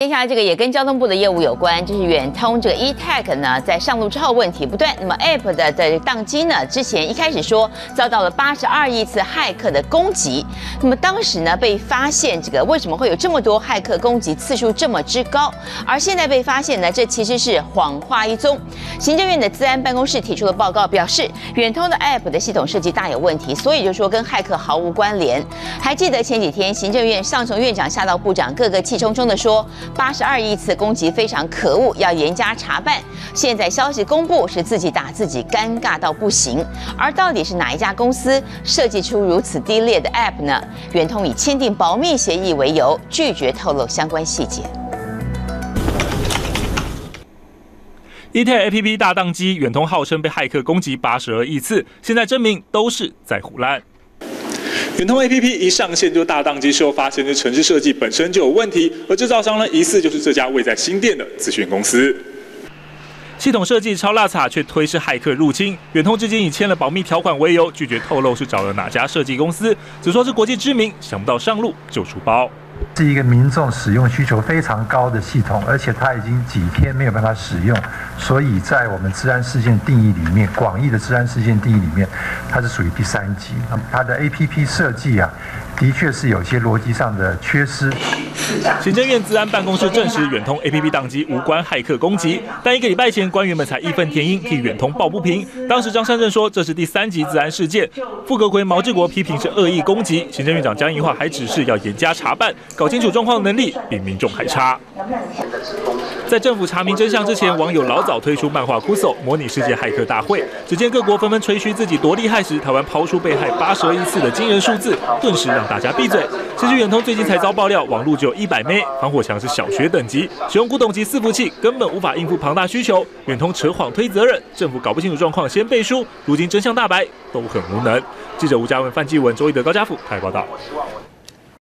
接下来这个也跟交通部的业务有关，就是远通这个 eTag 呢，在上路之后问题不断。那么 App 的的宕机呢，之前一开始说遭到了八十二亿次骇客的攻击。那么当时呢被发现这个为什么会有这么多骇客攻击次数这么之高？而现在被发现呢，这其实是谎话一宗。行政院的资安办公室提出了报告，表示远通的 App 的系统设计大有问题，所以就说跟骇客毫无关联。还记得前几天行政院上从院长下到部长，各个气冲冲的说。八十二亿次攻击非常可恶，要严加查办。现在消息公布是自己打自己，尴尬到不行。而到底是哪一家公司设计出如此低劣的 App 呢？远通以签订保密协议为由，拒绝透露相关细节。e t a App 大宕机，远通号称被骇客攻击八十二亿次，现在证明都是在胡乱。圆通 A P P 一上线就大宕机，事后发现这城市设计本身就有问题，而制造商呢疑似就是这家位在新店的咨询公司。系统设计超拉差，却推是骇客入侵。远通至今以签了保密条款为由，拒绝透露是找了哪家设计公司，只说是国际知名，想不到上路就出包。是一个民众使用需求非常高的系统，而且它已经几天没有办法使用，所以在我们治安事件定义里面，广义的治安事件定义里面，它是属于第三级。那么它的 APP 设计啊。的确是有些逻辑上的缺失。行政院治安办公室证实，远通 APP 宕机无关骇客攻击，但一个礼拜前官员们才义愤填膺替远通抱不平。当时张善政说这是第三级治安事件，傅格奎、毛志国批评是恶意攻击。行政院长江宜桦还指示要严加查办，搞清楚状况能力比民众还差。在政府查明真相之前，网友老早推出漫画《酷搜》模拟世界骇客大会。只见各国纷纷吹嘘自己多厉害时，台湾抛出被害八十二亿次的惊人数字，顿时让大家闭嘴。其实远通最近才遭爆料，网络只有一百 M，防火墙是小学等级，使用古董级伺服器根本无法应付庞大需求。远通扯谎推责任，政府搞不清楚状况先背书，如今真相大白都很无能。记者吴嘉文、范继文、周一德、高家富台报道。